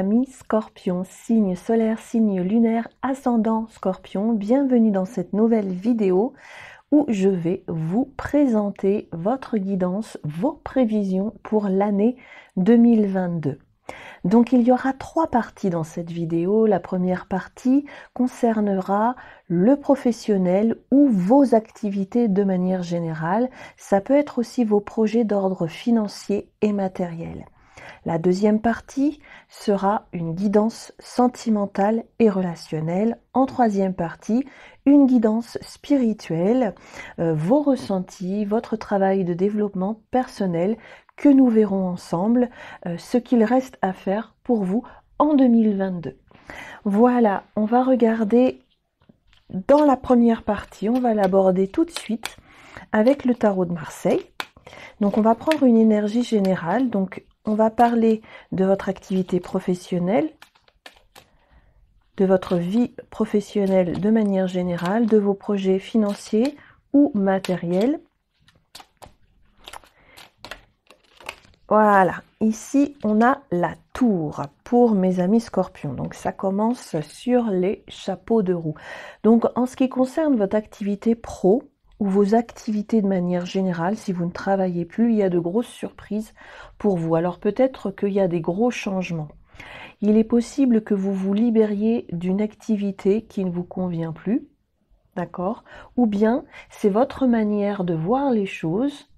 Amis scorpions, signe solaire, signe lunaire, ascendant scorpion. Bienvenue dans cette nouvelle vidéo où je vais vous présenter votre guidance, vos prévisions pour l'année 2022. Donc il y aura trois parties dans cette vidéo. La première partie concernera le professionnel ou vos activités de manière générale. Ça peut être aussi vos projets d'ordre financier et matériel. La deuxième partie sera une guidance sentimentale et relationnelle. En troisième partie, une guidance spirituelle, euh, vos ressentis, votre travail de développement personnel que nous verrons ensemble, euh, ce qu'il reste à faire pour vous en 2022. Voilà, on va regarder dans la première partie, on va l'aborder tout de suite avec le tarot de Marseille. Donc on va prendre une énergie générale, donc on va parler de votre activité professionnelle, de votre vie professionnelle de manière générale, de vos projets financiers ou matériels. Voilà, ici on a la tour pour mes amis scorpions. Donc ça commence sur les chapeaux de roue. Donc en ce qui concerne votre activité pro, ou vos activités de manière générale, si vous ne travaillez plus, il y a de grosses surprises pour vous. Alors peut-être qu'il y a des gros changements. Il est possible que vous vous libériez d'une activité qui ne vous convient plus, d'accord? Ou bien c'est votre manière de voir les choses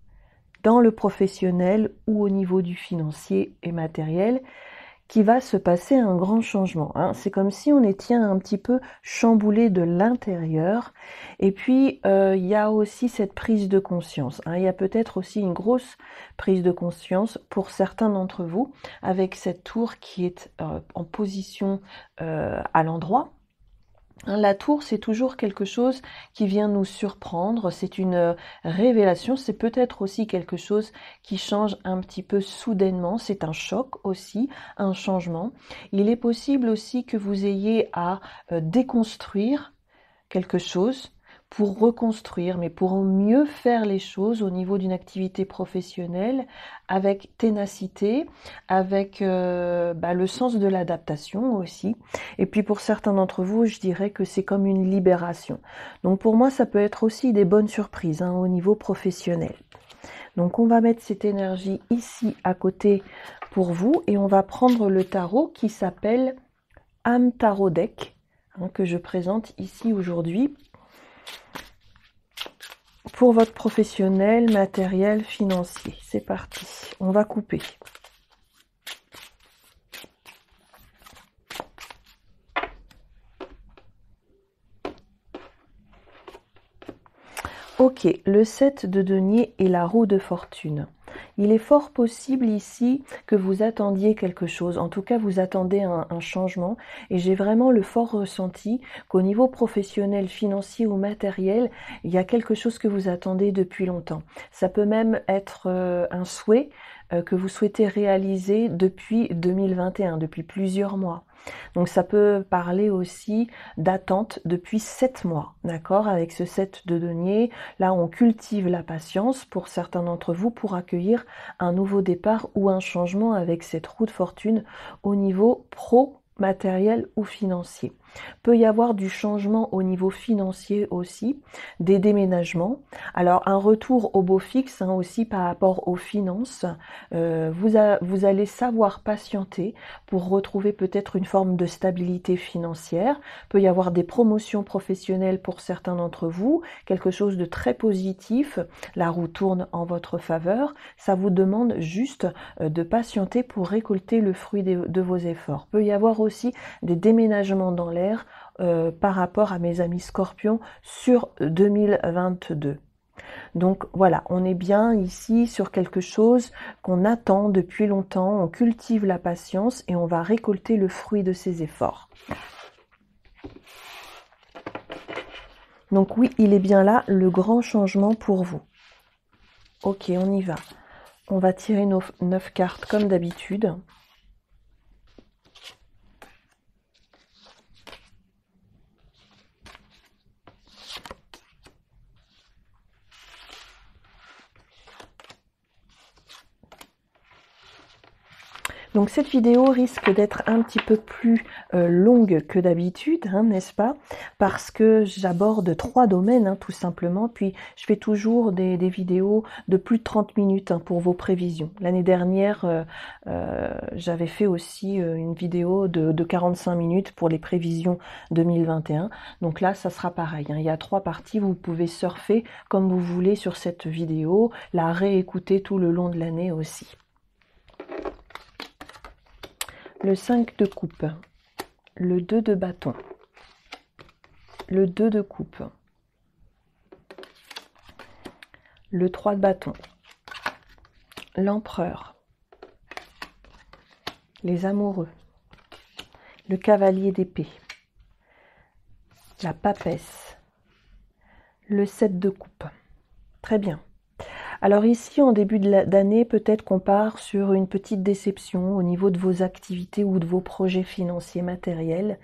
dans le professionnel ou au niveau du financier et matériel qui va se passer un grand changement. Hein. C'est comme si on était un petit peu chamboulé de l'intérieur. Et puis, euh, il y a aussi cette prise de conscience. Hein. Il y a peut-être aussi une grosse prise de conscience pour certains d'entre vous avec cette tour qui est euh, en position euh, à l'endroit la tour, c'est toujours quelque chose qui vient nous surprendre, c'est une euh, révélation, c'est peut-être aussi quelque chose qui change un petit peu soudainement, c'est un choc aussi, un changement. Il est possible aussi que vous ayez à euh, déconstruire quelque chose pour reconstruire, mais pour mieux faire les choses au niveau d'une activité professionnelle avec ténacité, avec euh, bah, le sens de l'adaptation aussi. Et puis pour certains d'entre vous, je dirais que c'est comme une libération. Donc pour moi, ça peut être aussi des bonnes surprises hein, au niveau professionnel. Donc on va mettre cette énergie ici à côté pour vous et on va prendre le tarot qui s'appelle Am Tarot Deck hein, que je présente ici aujourd'hui pour votre professionnel, matériel, financier. C'est parti. On va couper. Ok, le 7 de denier et la roue de fortune. Il est fort possible ici que vous attendiez quelque chose, en tout cas vous attendez un, changement et j'ai vraiment le fort ressenti qu'au niveau professionnel, financier ou matériel, il y a quelque chose que vous attendez depuis longtemps. Ça peut même être euh, un souhait que vous souhaitez réaliser depuis 2021, depuis plusieurs mois. Donc ça peut parler aussi d'attente depuis sept mois, d'accord Avec ce 7 de denier, là on cultive la patience pour certains d'entre vous pour accueillir un nouveau départ ou un changement avec cette roue de fortune au niveau pro matériel ou financier. Peut y avoir du changement au niveau financier aussi, des déménagements. Alors un retour au beau fixe hein, aussi par rapport aux finances. Euh, vous, allez savoir patienter pour retrouver peut-être une forme de stabilité financière. Peut y avoir des promotions professionnelles pour certains d'entre vous, quelque chose de très positif. La roue tourne en votre faveur. Ça vous demande juste euh, de patienter pour récolter le fruit de, de vos efforts. Peut y avoir aussi des déménagements dans l'air euh, par rapport à mes amis scorpions sur 2022. Donc voilà, on est bien ici sur quelque chose qu'on attend depuis longtemps, on cultive la patience et on va récolter le fruit de ses efforts. Donc oui, il est bien là le grand changement pour vous. Ok, on y va. On va tirer nos neuf cartes comme d'habitude. Donc cette vidéo risque d'être un petit peu plus euh, longue que d'habitude, hein, n'est-ce pas? Parce que j'aborde trois domaines, hein, tout simplement. Puis je fais toujours des, vidéos de plus de 30 minutes hein, pour vos prévisions. L'année dernière, euh, euh, j'avais fait aussi une vidéo de, de, 45 minutes pour les prévisions 2021. Donc là, ça sera pareil. Il y a trois parties. Vous pouvez surfer comme vous voulez sur cette vidéo, la réécouter tout le long de l'année aussi le 5 de coupe, le 2 de bâton, le 2 de coupe, le 3 de bâton, l'empereur, les amoureux, le cavalier d'épée, la papesse, le 7 de coupe. Très bien. Alors ici, en début d'année, peut-être qu'on part sur une petite déception au niveau de vos activités ou de vos projets financiers matériels.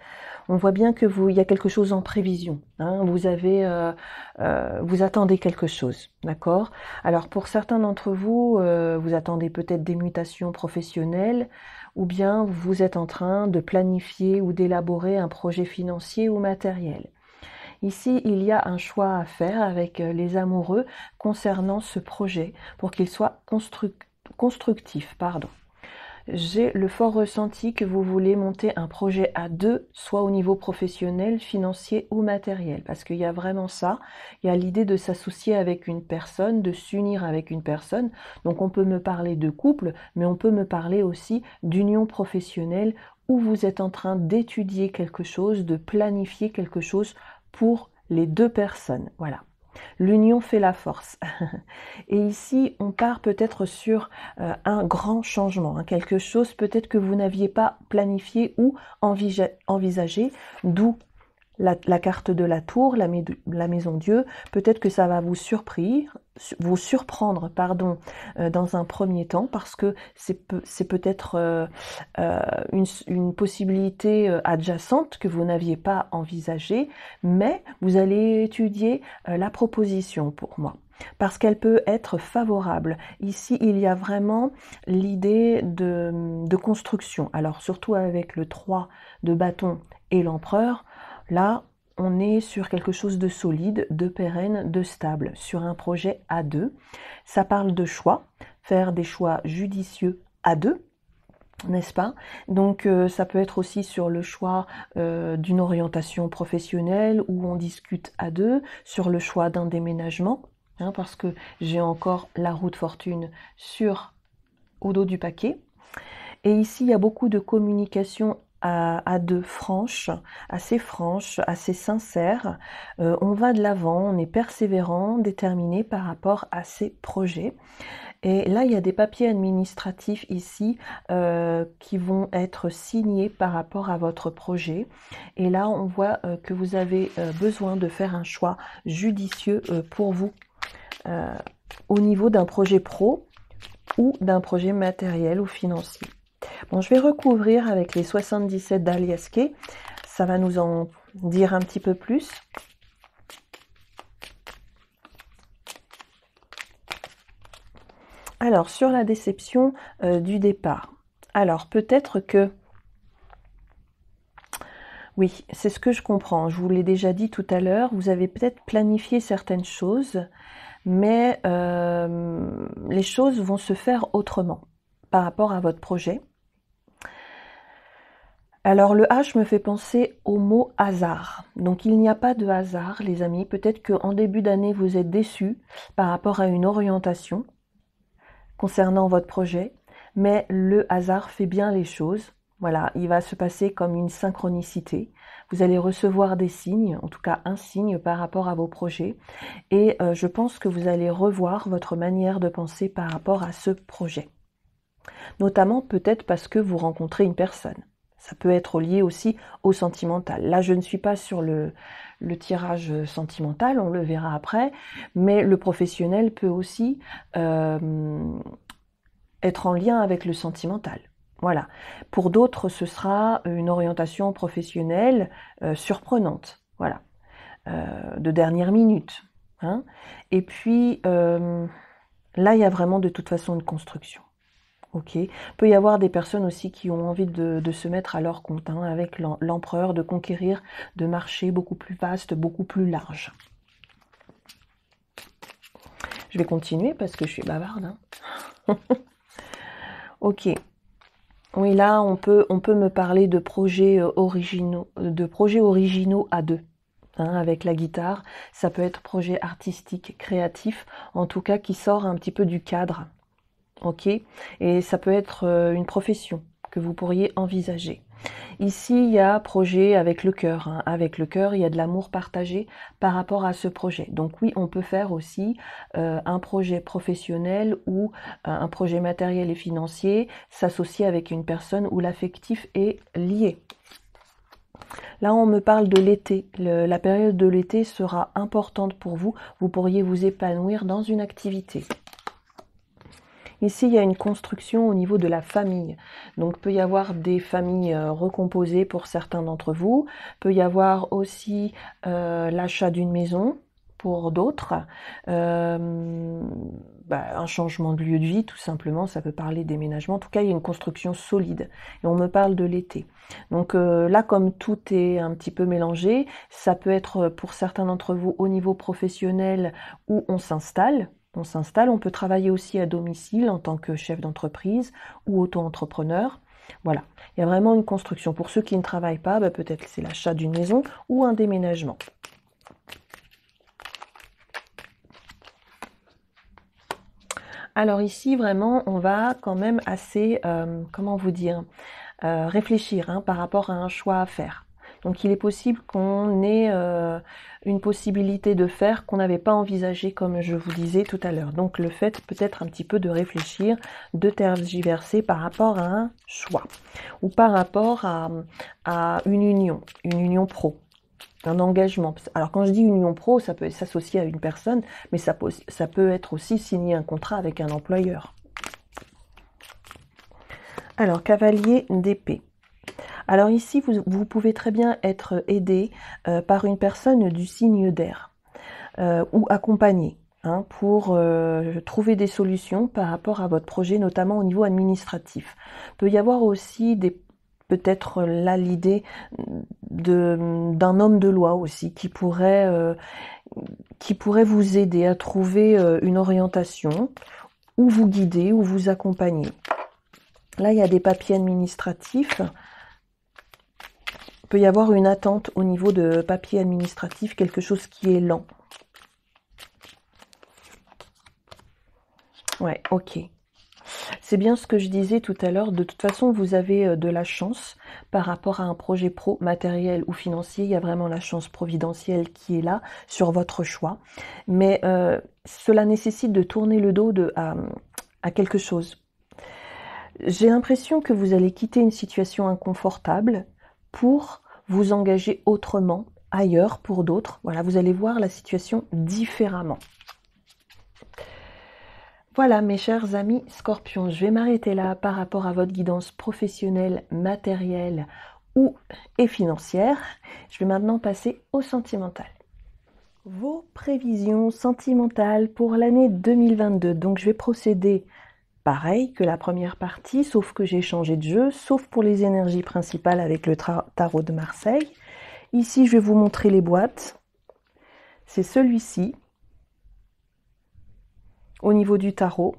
On voit bien que vous, il y a quelque chose en prévision. Hein. vous avez, euh, euh, vous attendez quelque chose, d'accord? Alors pour certains d'entre vous, euh, vous attendez peut-être des mutations professionnelles, ou bien vous êtes en train de planifier ou d'élaborer un projet financier ou matériel. Ici, il y a un choix à faire avec euh, les amoureux concernant ce projet pour qu'il soit constructif. Pardon. J'ai le fort ressenti que vous voulez monter un projet à deux, soit au niveau professionnel, financier ou matériel, parce qu'il y a vraiment ça. Il y a l'idée de s'associer avec une personne, de s'unir avec une personne. Donc on peut me parler de couple, mais on peut me parler aussi d'union professionnelle où vous êtes en train d'étudier quelque chose, de planifier quelque chose pour les deux personnes. Voilà. L'union fait la force. Et ici, on part peut-être sur euh, un grand changement, hein, quelque chose peut-être que vous n'aviez pas planifié ou envisagé, d'où la, carte de la tour, la, maison Dieu, peut-être que ça va vous surprendre, vous surprendre pardon, euh, dans un premier temps parce que c'est peut-être euh, euh, une, possibilité adjacente que vous n'aviez pas envisagée, mais vous allez étudier la proposition pour moi parce qu'elle peut être favorable. Ici, il y a vraiment l'idée de, de, construction. Alors, surtout avec le 3 de bâton et l'empereur, Là, on est sur quelque chose de solide, de pérenne, de stable, sur un projet à deux. Ça parle de choix, faire des choix judicieux à deux, n'est-ce pas? Donc euh, ça peut être aussi sur le choix euh, d'une orientation professionnelle où on discute à deux, sur le choix d'un déménagement, hein, parce que j'ai encore la route fortune sur au dos du paquet. Et ici, il y a beaucoup de communication à, deux franches, assez franches, assez sincères. Euh, on va de l'avant, on est persévérant, déterminé par rapport à ces projets. Et là, il y a des papiers administratifs ici euh, qui vont être signés par rapport à votre projet. Et là, on voit euh, que vous avez besoin de faire un choix judicieux pour vous au niveau d'un projet pro ou d'un projet matériel ou financier. Bon, je vais recouvrir avec les 77 d'Aliaske. Ça va nous en dire un petit peu plus. Alors, sur la déception euh, du départ. Alors, peut-être que... Oui, c'est ce que je comprends. Je vous l'ai déjà dit tout à l'heure. Vous avez peut-être planifié certaines choses, mais euh, les choses vont se faire autrement par rapport à votre projet. Alors le H me fait penser au mot hasard. Donc il n'y a pas de hasard, les amis. Peut-être qu'en début d'année, vous êtes déçus par rapport à une orientation concernant votre projet, mais le hasard fait bien les choses. Voilà, il va se passer comme une synchronicité. Vous allez recevoir des signes, en tout cas un signe par rapport à vos projets. Et euh, je pense que vous allez revoir votre manière de penser par rapport à ce projet. Notamment peut-être parce que vous rencontrez une personne. Ça peut être lié aussi au sentimental. Là, je ne suis pas sur le, tirage sentimental, on le verra après, mais le professionnel peut aussi euh, être en lien avec le sentimental. Voilà. Pour d'autres, ce sera une orientation professionnelle euh, surprenante. Voilà. Euh, de dernière minute. Hein. Et puis, là, il y a vraiment de toute façon une construction. Ok, peut y avoir des personnes aussi qui ont envie de, se mettre à leur compte hein, avec l'empereur, de conquérir de marchés beaucoup plus vastes, beaucoup plus larges. Je vais continuer parce que je suis bavarde. Hein. ok. Oui, là, on peut, on peut me parler de projets euh, originaux, de projets originaux à deux. Hein, avec la guitare, ça peut être projet artistique, créatif, en tout cas qui sort un petit peu du cadre, Et ça peut être euh, une profession que vous pourriez envisager. Ici, il y a projet avec le cœur. Hein. Avec le cœur, il y a de l'amour partagé par rapport à ce projet. Donc oui, on peut faire aussi euh, un projet professionnel ou euh, un projet matériel et financier s'associer avec une personne où l'affectif est lié. Là, on me parle de l'été. La période de l'été sera importante pour vous. Vous pourriez vous épanouir dans une activité. Ici, il y a une construction au niveau de la famille. Donc, peut y avoir des familles euh, recomposées pour certains d'entre vous. Peut y avoir aussi euh, l'achat d'une maison pour d'autres. Euh, bah, un changement de lieu de vie, tout simplement. Ça peut parler déménagement. En tout cas, il y a une construction solide. Et on me parle de l'été. Donc là, comme tout est un petit peu mélangé, ça peut être pour certains d'entre vous au niveau professionnel où on s'installe on s'installe. On peut travailler aussi à domicile en tant que chef d'entreprise ou auto-entrepreneur. Voilà, il y a vraiment une construction. Pour ceux qui ne travaillent pas, bah, peut-être c'est l'achat d'une maison ou un déménagement. Alors ici, vraiment, on va quand même assez, euh, comment vous dire, euh, réfléchir hein, par rapport à un choix à faire. Donc il est possible qu'on ait euh, une possibilité de faire qu'on n'avait pas envisagé comme je vous disais tout à l'heure. Donc le fait peut-être un petit peu de réfléchir, de tergiverser par rapport à un choix ou par rapport à, une union, une union pro un engagement. Alors quand je dis union pro, ça peut s'associer à une personne, mais ça ça peut être aussi signer un contrat avec un employeur. Alors, cavalier d'épée. Alors ici, vous, pouvez très bien être aidé euh, par une personne du signe d'air euh, ou accompagné. Hein, pour euh, trouver des solutions par rapport à votre projet, notamment au niveau administratif. Il peut y avoir aussi peut-être là l'idée d'un homme de loi aussi qui pourrait vous aider à trouver une orientation ou vous guider ou vous accompagner. Là, il y a des papiers administratifs peut y avoir une attente au niveau de papier administratif, quelque chose qui est lent. Ouais, ok. C'est bien ce que je disais tout à l'heure. De toute façon, vous avez euh, de la chance par rapport à un projet pro, matériel ou financier. Il y a vraiment la chance providentielle qui est là sur votre choix. Mais euh, cela nécessite de tourner le dos à quelque chose. J'ai l'impression que vous allez quitter une situation inconfortable pour vous engager autrement, ailleurs pour d'autres. Voilà, vous allez voir la situation différemment. Voilà mes chers amis scorpions, je vais m'arrêter là par rapport à votre guidance professionnelle, matérielle ou et financière. Je vais maintenant passer au sentimental. Vos prévisions sentimentales pour l'année 2022. Donc je vais procéder pareil que la première partie, sauf que j'ai changé de jeu, sauf pour les énergies principales avec le tarot de Marseille. Ici, je vais vous montrer les boîtes. C'est celui-ci, au niveau du tarot.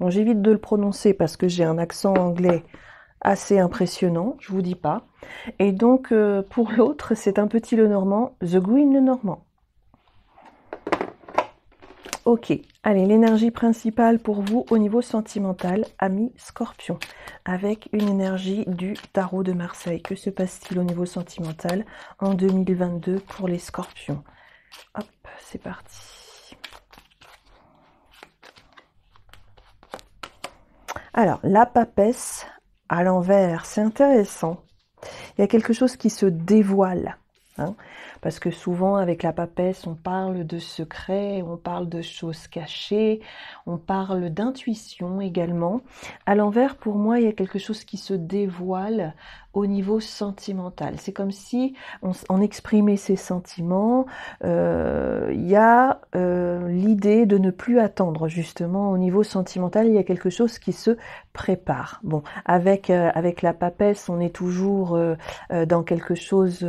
Bon, j'évite de le prononcer parce que j'ai un accent anglais assez impressionnant, je vous dis pas. Et donc, euh, pour l'autre, c'est un petit le normand, The Green le normand. Ok, allez, l'énergie principale pour vous au niveau sentimental, ami scorpion, avec une énergie du tarot de Marseille. Que se passe-t-il au niveau sentimental en 2022 pour les scorpions? Hop, c'est parti. Alors, la papesse à l'envers, c'est intéressant. Il y a quelque chose qui se dévoile. Hein. Parce que souvent avec la papesse, on parle de secrets, on parle de choses cachées, on parle d'intuition également. À l'envers, pour moi, il y a quelque chose qui se dévoile au niveau sentimental. C'est comme si on, exprimait ses sentiments. Euh, il y a euh, l'idée de ne plus attendre justement au niveau sentimental. Il y a quelque chose qui se prépare. Bon, avec euh, avec la papesse, on est toujours dans quelque chose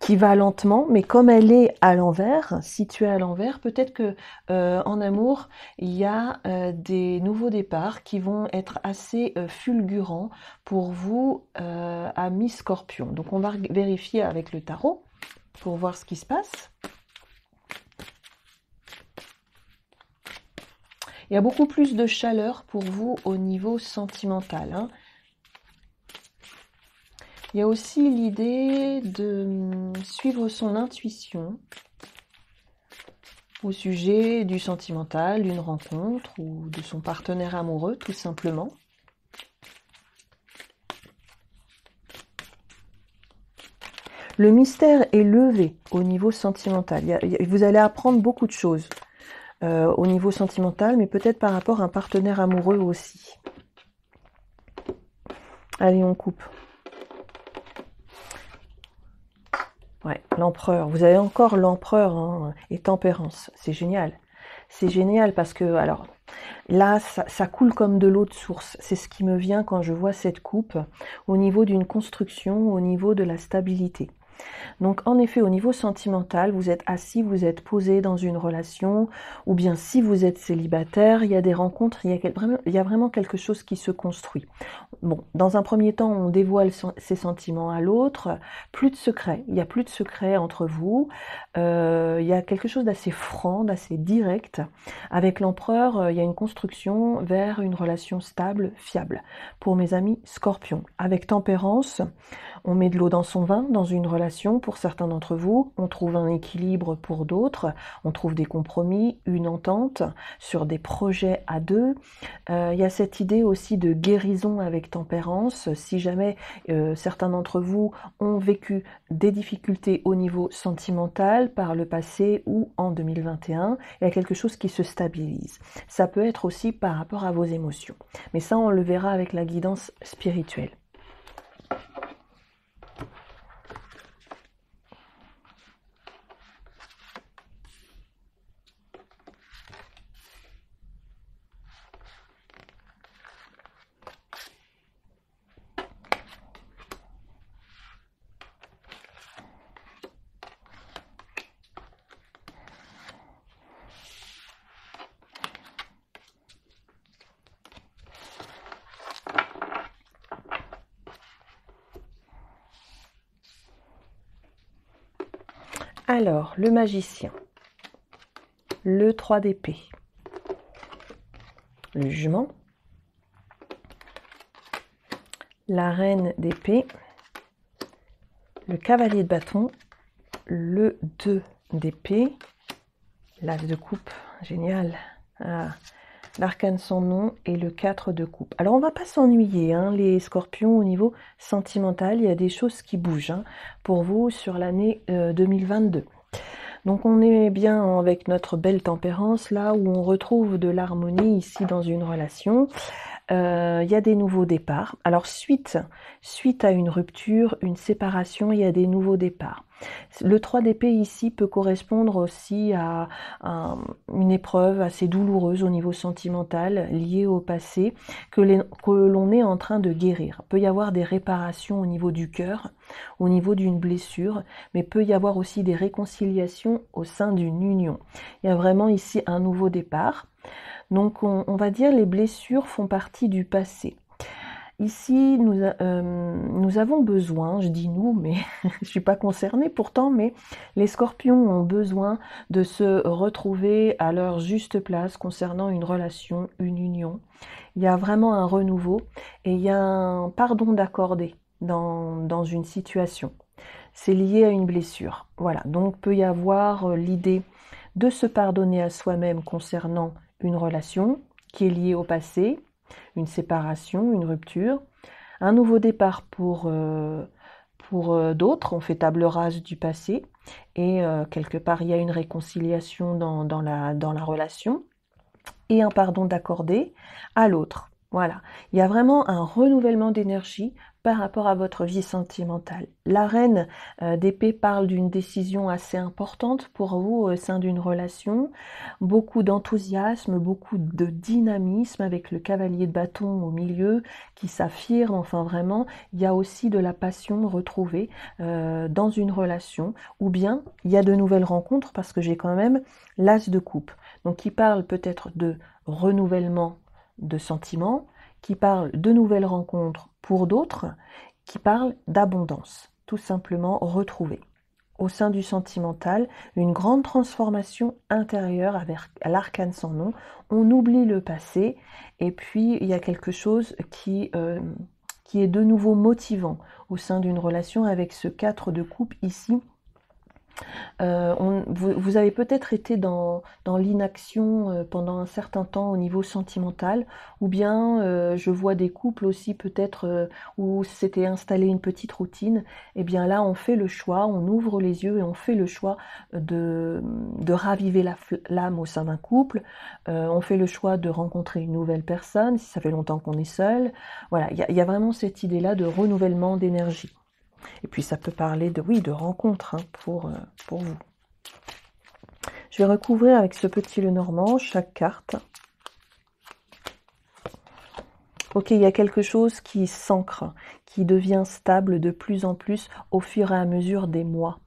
qui va lentement, mais comme elle est à l'envers, située à l'envers, peut-être que euh, en amour, il y a euh, des nouveaux départs qui vont être assez euh, fulgurants pour vous, amis scorpions. Donc on va vérifier avec le tarot pour voir ce qui se passe. Il y a beaucoup plus de chaleur pour vous au niveau sentimental. Hein. Il y a aussi l'idée de suivre son intuition au sujet du sentimental, d'une rencontre ou de son partenaire amoureux, tout simplement. Le mystère est levé au niveau sentimental. Vous allez apprendre beaucoup de choses euh, au niveau sentimental, mais peut-être par rapport à un partenaire amoureux aussi. Allez, on coupe. L'empereur. Vous avez encore l'empereur hein, et tempérance. C'est génial. C'est génial parce que, alors, là, ça, ça coule comme de l'eau de source. C'est ce qui me vient quand je vois cette coupe au niveau d'une construction, au niveau de la stabilité. Donc en effet, au niveau sentimental, vous êtes assis, vous êtes posé dans une relation, ou bien si vous êtes célibataire, il y a des rencontres, il y a, vraiment, quelque chose qui se construit. Bon, dans un premier temps, on dévoile ses sentiments à l'autre, plus de secret, il n'y a plus de secret entre vous, euh, il y a quelque chose d'assez franc, d'assez direct. Avec l'empereur, euh, il y a une construction vers une relation stable, fiable. Pour mes amis scorpions, avec tempérance, on met de l'eau dans son vin dans une relation pour certains d'entre vous, on trouve un équilibre pour d'autres, on trouve des compromis, une entente sur des projets à deux. Euh, il y a cette idée aussi de guérison avec tempérance. Si jamais euh, certains d'entre vous ont vécu des difficultés au niveau sentimental par le passé ou en 2021, il y a quelque chose qui se stabilise. Ça peut être aussi par rapport à vos émotions. Mais ça, on le verra avec la guidance spirituelle. Alors, le magicien, le 3 d'épée, le jugement, la reine d'épée, le cavalier de bâton, le 2 d'épée, l'as de coupe, génial, ah, l'arcane sans nom et le 4 de coupe. Alors on va pas s'ennuyer, hein, les scorpions au niveau sentimental, il y a des choses qui bougent hein, pour vous sur l'année 2022. Donc on est bien avec notre belle tempérance là où on retrouve de l'harmonie ici dans une relation. Euh, il y a des nouveaux départs. Alors suite, suite à une rupture, une séparation, il y a des nouveaux départs. Le 3 d'épée ici peut correspondre aussi à, une épreuve assez douloureuse au niveau sentimental liée au passé que l'on est en train de guérir. Il peut y avoir des réparations au niveau du cœur, au niveau d'une blessure, mais peut y avoir aussi des réconciliations au sein d'une union. Il y a vraiment ici un nouveau départ. Donc on, va dire les blessures font partie du passé. Ici, nous, euh, nous, avons besoin, je dis nous, mais je ne suis pas concernée pourtant, mais les scorpions ont besoin de se retrouver à leur juste place concernant une relation, une union. Il y a vraiment un renouveau et il y a un pardon d'accorder dans, dans une situation. C'est lié à une blessure. Voilà, donc peut y avoir euh, l'idée de se pardonner à soi-même concernant une relation qui est liée au passé, une séparation, une rupture, un nouveau départ pour euh, Pour euh, d'autres, on fait table rase du passé et euh, quelque part il y a une réconciliation dans, la, dans la relation et un pardon d'accorder à l'autre. Voilà, il y a vraiment un renouvellement d'énergie par rapport à votre vie sentimentale. La reine euh, d'épée parle d'une décision assez importante pour vous au sein d'une relation, beaucoup d'enthousiasme, beaucoup de dynamisme avec le cavalier de bâton au milieu qui s'affirme, enfin vraiment, il y a aussi de la passion retrouvée euh, dans une relation, ou bien il y a de nouvelles rencontres parce que j'ai quand même l'as de coupe, donc qui parle peut-être de renouvellement de sentiments, qui parle de nouvelles rencontres pour d'autres, qui parle d'abondance, tout simplement retrouver. Au sein du sentimental, une grande transformation intérieure avec l'arcane sans nom. On oublie le passé et puis il y a quelque chose qui, euh, qui est de nouveau motivant au sein d'une relation avec ce 4 de coupe ici euh, vous, avez peut-être été dans, l'inaction euh, pendant un certain temps au niveau sentimental, ou bien euh, je vois des couples aussi peut-être où s'était installé une petite routine. Et eh bien là, on fait le choix, on ouvre les yeux et on fait le choix de, raviver l'âme au sein d'un couple. on fait le choix de rencontrer une nouvelle personne si ça fait longtemps qu'on est seul. Voilà, il y, a vraiment cette idée-là de renouvellement d'énergie. Et puis ça peut parler de, oui, de rencontres hein, pour, euh, pour vous. Je vais recouvrir avec ce petit le normand chaque carte. Ok, il y a quelque chose qui s'ancre, qui devient stable de plus en plus au fur et à mesure des mois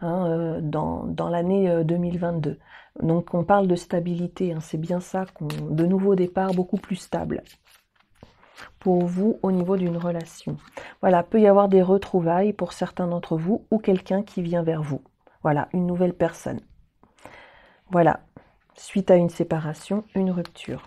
hein, euh, dans, l'année 2022. Euh, Donc on parle de stabilité, hein, c'est bien ça, de nouveaux départs beaucoup plus stables pour vous au niveau d'une relation. Voilà, peut y avoir des retrouvailles pour certains d'entre vous ou quelqu'un qui vient vers vous. Voilà, une nouvelle personne. Voilà, suite à une séparation, une rupture.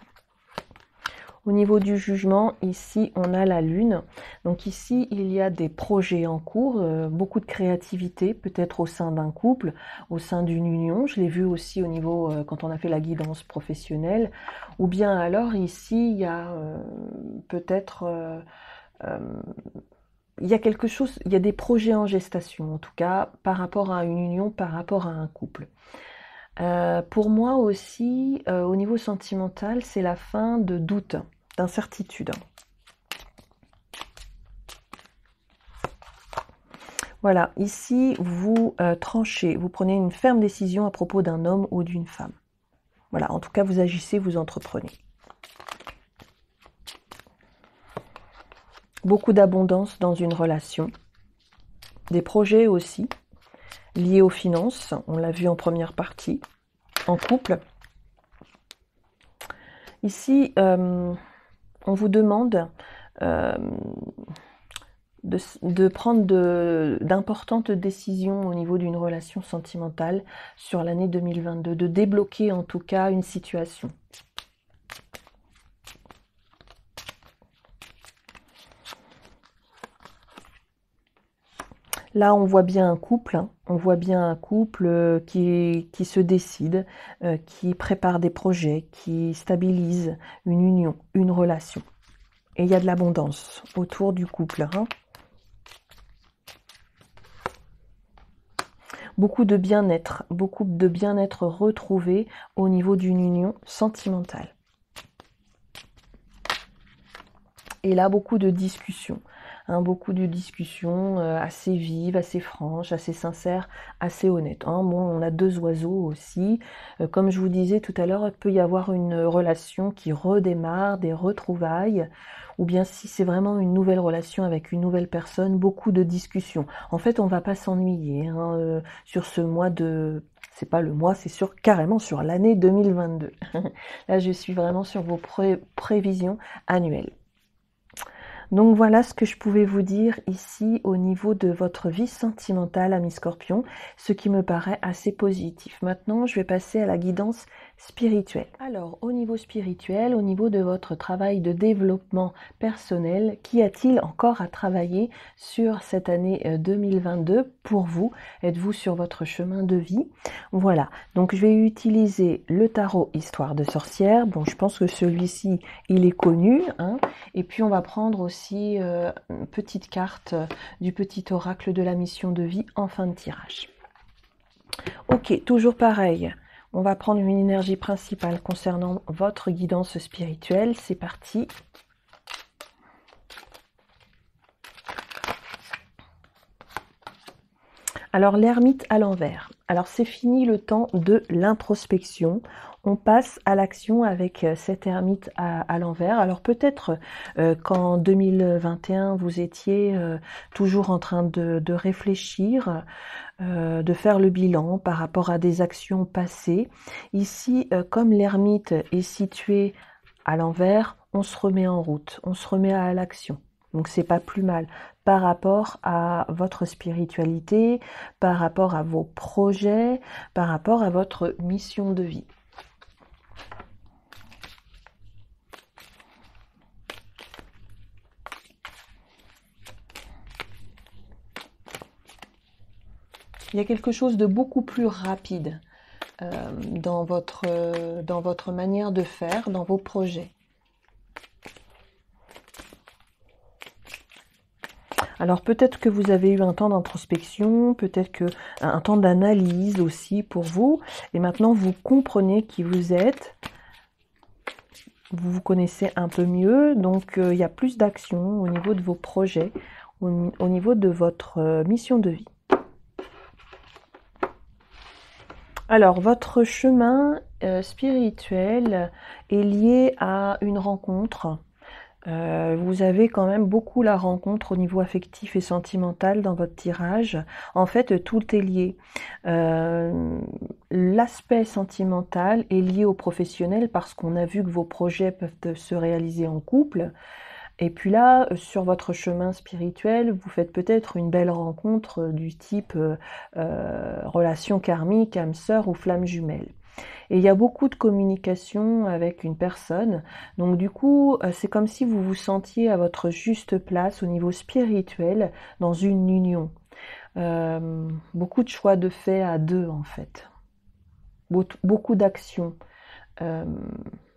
Au niveau du jugement, ici, on a la lune. Donc ici, il y a des projets en cours, euh, beaucoup de créativité, peut-être au sein d'un couple, au sein d'une union. Je l'ai vu aussi au niveau, euh, quand on a fait la guidance professionnelle. Ou bien alors, ici, il y a euh, peut-être... il y a quelque chose, il y a des projets en gestation, en tout cas, par rapport à une union, par rapport à un couple. Euh, pour moi aussi, euh, au niveau sentimental, c'est la fin de doute, d'incertitude. Voilà, ici, vous euh, tranchez, vous prenez une ferme décision à propos d'un homme ou d'une femme. Voilà, en tout cas, vous agissez, vous entreprenez. Beaucoup d'abondance dans une relation. Des projets aussi liées aux finances, on l'a vu en première partie, en couple. Ici, euh, on vous demande euh, de, prendre d'importantes décisions au niveau d'une relation sentimentale sur l'année 2022, de débloquer en tout cas une situation. Là, on voit bien un couple, hein. on voit bien un couple euh, qui, se décide, euh, qui prépare des projets, qui stabilise une union, une relation. Et il y a de l'abondance autour du couple. Hein. Beaucoup de bien-être, beaucoup de bien-être retrouvé au niveau d'une union sentimentale. Et là, beaucoup de discussions. Hein, beaucoup de discussions euh, assez vives, assez franches, assez sincères, assez honnêtes. Hein. Bon, on a deux oiseaux aussi. Euh, comme je vous disais tout à l'heure, il peut y avoir une relation qui redémarre, des retrouvailles, ou bien si c'est vraiment une nouvelle relation avec une nouvelle personne, beaucoup de discussions. En fait, on va pas s'ennuyer hein, euh, sur ce mois de c'est pas le mois, c'est sur carrément sur l'année 2022. Là, je suis vraiment sur vos prévisions annuelles. Donc voilà ce que je pouvais vous dire ici au niveau de votre vie sentimentale, ami scorpion, ce qui me paraît assez positif. Maintenant, je vais passer à la guidance spirituel. Alors, au niveau spirituel, au niveau de votre travail de développement personnel, qu'y a-t-il encore à travailler sur cette année 2022 euh, pour vous? Êtes-vous sur votre chemin de vie? Voilà, donc je vais utiliser le tarot Histoire de sorcière. Bon, je pense que celui-ci, il est connu. Hein Et puis, on va prendre aussi euh, une petite carte du petit oracle de la mission de vie en fin de tirage. Ok, toujours pareil. On va prendre une énergie principale concernant votre guidance spirituelle. C'est parti. Alors l'ermite à l'envers. Alors c'est fini le temps de l'introspection on passe à l'action avec euh, cette ermite à, l'envers. Alors peut-être euh, qu'en 2021, vous étiez euh, toujours en train de, réfléchir, de faire le bilan par rapport à des actions passées. Ici, comme l'ermite est située à l'envers, on se remet en route, on se remet à l'action. Donc c'est pas plus mal par rapport à votre spiritualité, par rapport à vos projets, par rapport à votre mission de vie. il y a quelque chose de beaucoup plus rapide euh, dans, votre, dans votre manière de faire, dans vos projets. Alors peut-être que vous avez eu un temps d'introspection, peut-être que un temps d'analyse aussi pour vous, et maintenant vous comprenez qui vous êtes, vous vous connaissez un peu mieux, donc euh, il y a plus d'action au niveau de vos projets, au niveau de votre mission de vie. Alors, votre chemin euh, spirituel est lié à une rencontre. Euh, vous avez quand même beaucoup la rencontre au niveau affectif et sentimental dans votre tirage. En fait, tout est lié. Euh, l'aspect sentimental est lié au professionnel parce qu'on a vu que vos projets peuvent se réaliser en couple. Et puis là, sur votre chemin spirituel, vous faites peut-être une belle rencontre du type euh, relation karmique, âme sœur ou flamme jumelle. Et il y a beaucoup de communication avec une personne. Donc du coup, c'est comme si vous vous sentiez à votre juste place au niveau spirituel dans une union. beaucoup de choix de fait à deux en fait. Beaucoup d'actions.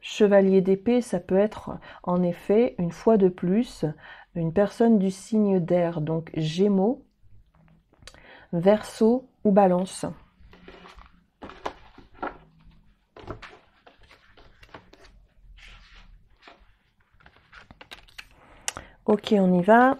Chevalier d'épée, ça peut être en effet, une fois de plus, une personne du signe d'air, donc Gémeaux, Verseau ou Balance. Ok, on y va.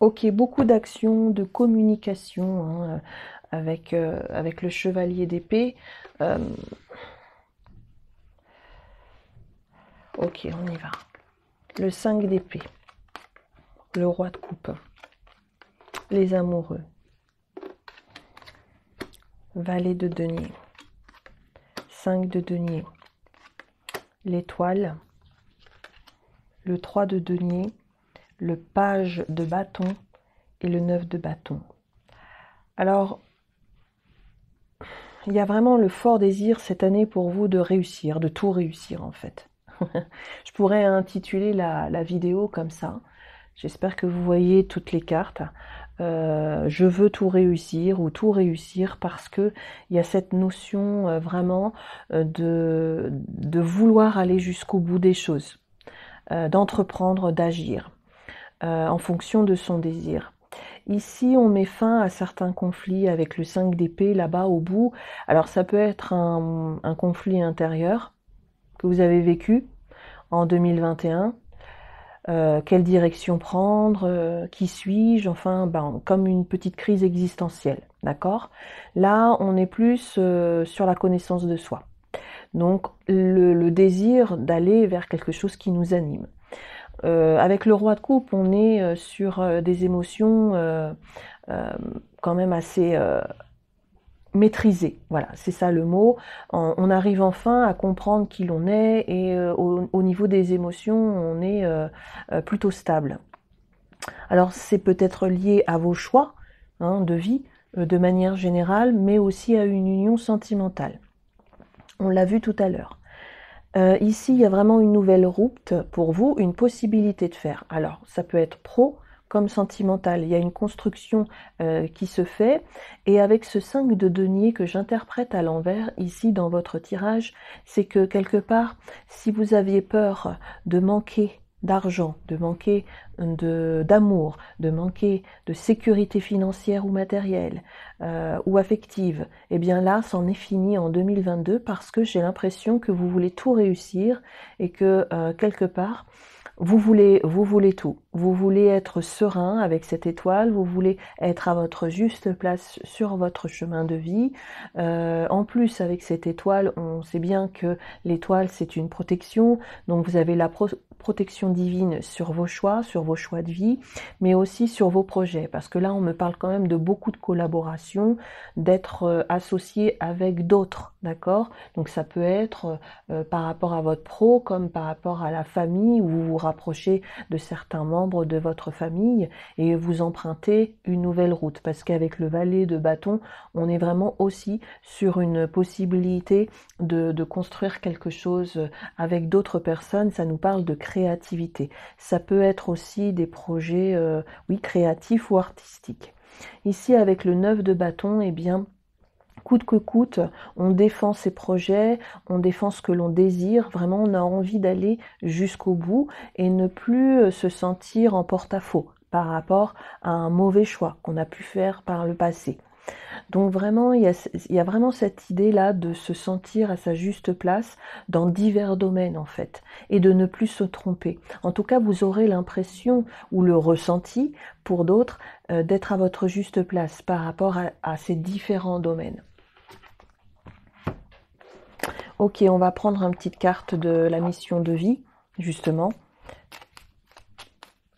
Ok, beaucoup d'actions, de communication hein, avec, euh, avec le chevalier d'épée. Euh, ok, on y va. Le 5 d'épée. Le roi de coupe. Les amoureux. Valet de denier. 5 de denier. L'étoile. Le 3 de denier le page de bâton et le neuf de bâton. Alors, il y a vraiment le fort désir cette année pour vous de réussir, de tout réussir en fait. Je pourrais intituler la, vidéo comme ça. J'espère que vous voyez toutes les cartes. Euh, je veux tout réussir ou tout réussir parce que il y a cette notion euh, vraiment euh, de, vouloir aller jusqu'au bout des choses, d'entreprendre, d'agir. En fonction de son désir. Ici, on met fin à certains conflits avec le 5 d'épée là-bas au bout. Alors ça peut être un, conflit intérieur que vous avez vécu en 2021. Euh, quelle direction prendre, euh, qui suis-je, enfin, ben, comme une petite crise existentielle, d'accord? Là, on est plus sur la connaissance de soi. Donc, le désir d'aller vers quelque chose qui nous anime. Euh, avec le roi de coupe, on est euh, sur euh, des émotions quand même assez maîtriser. Voilà, c'est ça le mot. On, arrive enfin à comprendre qui l'on est et euh, au, niveau des émotions, on est euh, euh, plutôt stable. Alors c'est peut-être lié à vos choix hein, de vie de manière générale, mais aussi à une union sentimentale. On l'a vu tout à l'heure. ici, il y a vraiment une nouvelle route pour vous, une possibilité de faire. Alors, ça peut être pro, comme sentimental. Il y a une construction euh, qui se fait. Et avec ce 5 de denier que j'interprète à l'envers ici dans votre tirage, c'est que quelque part, si vous aviez peur de manquer d'argent, de manquer de d'amour, de manquer de sécurité financière ou matérielle euh, ou affective, eh bien là, c'en est fini en 2022 parce que j'ai l'impression que vous voulez tout réussir et que euh, quelque part, vous voulez, vous voulez tout. Vous voulez être serein avec cette étoile, vous voulez être à votre juste place sur votre chemin de vie. Euh, en plus, avec cette étoile, on sait bien que l'étoile, c'est une protection. Donc, vous avez la protection divine sur vos choix, sur vos choix de vie, mais aussi sur vos projets. Parce que là, on me parle quand même de beaucoup de collaboration, d'être euh, associé avec d'autres, d'accord? Donc, ça peut être euh, par rapport à votre pro, comme par rapport à la famille, où vous vous rapprochez de certains membres de votre famille et vous empruntez une nouvelle route. Parce qu'avec le valet de bâton, on est vraiment aussi sur une possibilité de, construire quelque chose avec d'autres personnes. Ça nous parle de créativité. Ça peut être aussi des projets, euh, oui, créatifs ou artistiques. Ici, avec le 9 de bâton, eh bien, coûte que coûte, on défend ses projets, on défend ce que l'on désire, vraiment on a envie d'aller jusqu'au bout et ne plus euh, se sentir en porte-à-faux par rapport à un mauvais choix qu'on a pu faire par le passé. Donc vraiment, il y, a, vraiment cette idée-là de se sentir à sa juste place dans divers domaines en fait, et de ne plus se tromper. En tout cas, vous aurez l'impression ou le ressenti pour d'autres euh, d'être à votre juste place par rapport à ces différents domaines. Ok, on va prendre une petite carte de la mission de vie, justement.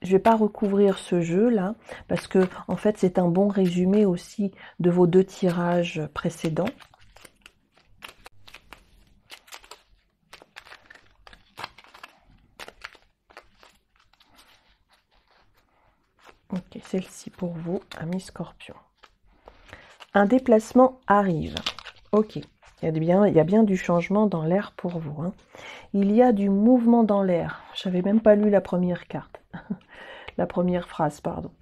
Je ne vais pas recouvrir ce jeu là, parce que en fait c'est un bon résumé aussi de vos deux tirages précédents. Ok, celle-ci pour vous, ami scorpion. Un déplacement arrive. Ok. Il y, a bien, du changement dans l'air pour vous. Hein. Il y a du mouvement dans l'air. Je n'avais même pas lu la première carte. la première phrase, pardon.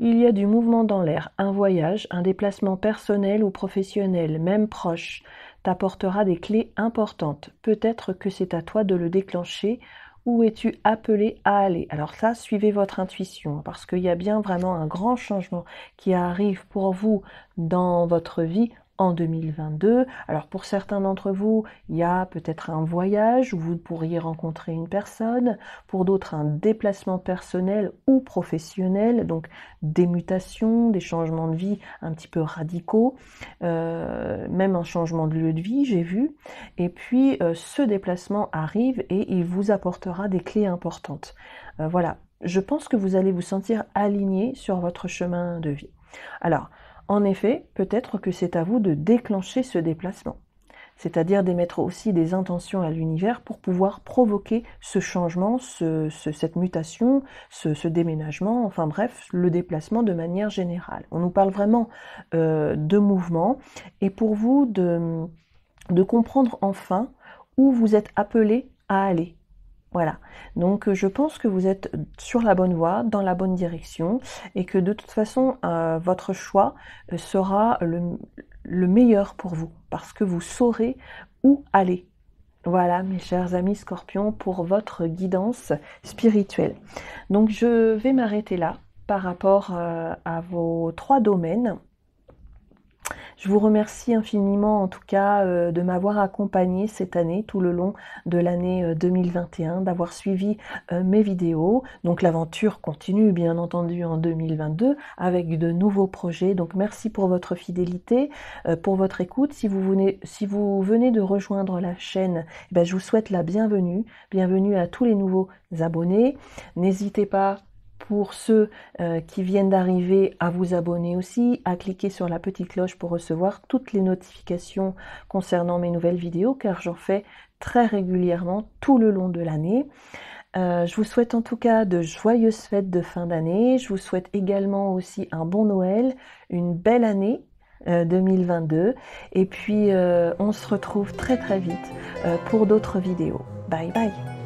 Il y a du mouvement dans l'air. Un voyage, un déplacement personnel ou professionnel, même proche, t'apportera des clés importantes. Peut-être que c'est à toi de le déclencher. Où es-tu appelé à aller? Alors ça, suivez votre intuition, parce qu'il y a bien vraiment un grand changement qui arrive pour vous dans votre vie en 2022. Alors pour certains d'entre vous, il y a peut-être un voyage où vous pourriez rencontrer une personne, pour d'autres un déplacement personnel ou professionnel, donc des mutations, des changements de vie un petit peu radicaux, euh, même un changement de lieu de vie, j'ai vu. Et puis euh, ce déplacement arrive et il vous apportera des clés importantes. Euh, voilà, je pense que vous allez vous sentir aligné sur votre chemin de vie. Alors, en effet, peut-être que c'est à vous de déclencher ce déplacement, c'est-à-dire d'émettre aussi des intentions à l'univers pour pouvoir provoquer ce changement, cette mutation, ce, déménagement, enfin bref, le déplacement de manière générale. On nous parle vraiment euh, de mouvement. Et pour vous de, de comprendre enfin où vous êtes appelé à aller, voilà. Donc je pense que vous êtes sur la bonne voie, dans la bonne direction, et que de toute façon, euh, votre choix euh, sera le, meilleur pour vous, parce que vous saurez où aller. Voilà, mes chers amis scorpions, pour votre guidance spirituelle. Donc je vais m'arrêter là par rapport euh, à vos trois domaines. Je vous remercie infiniment en tout cas euh, de m'avoir accompagné cette année, tout le long de l'année 2021, euh, d'avoir suivi euh, mes vidéos. Donc l'aventure continue bien entendu en 2022 avec de nouveaux projets. Donc merci pour votre fidélité, pour votre écoute. Si vous venez, si vous venez de rejoindre la chaîne, eh ben, je vous souhaite la bienvenue. Bienvenue à tous les nouveaux abonnés. N'hésitez pas pour ceux euh, qui viennent d'arriver à vous abonner aussi, à cliquer sur la petite cloche pour recevoir toutes les notifications concernant mes nouvelles vidéos car j'en fais très régulièrement tout le long de l'année. Euh, je vous souhaite en tout cas de joyeuses fêtes de fin d'année. Je vous souhaite également aussi un bon Noël, une belle année 2022. Euh, Et puis on se retrouve très très vite pour d'autres vidéos. Bye bye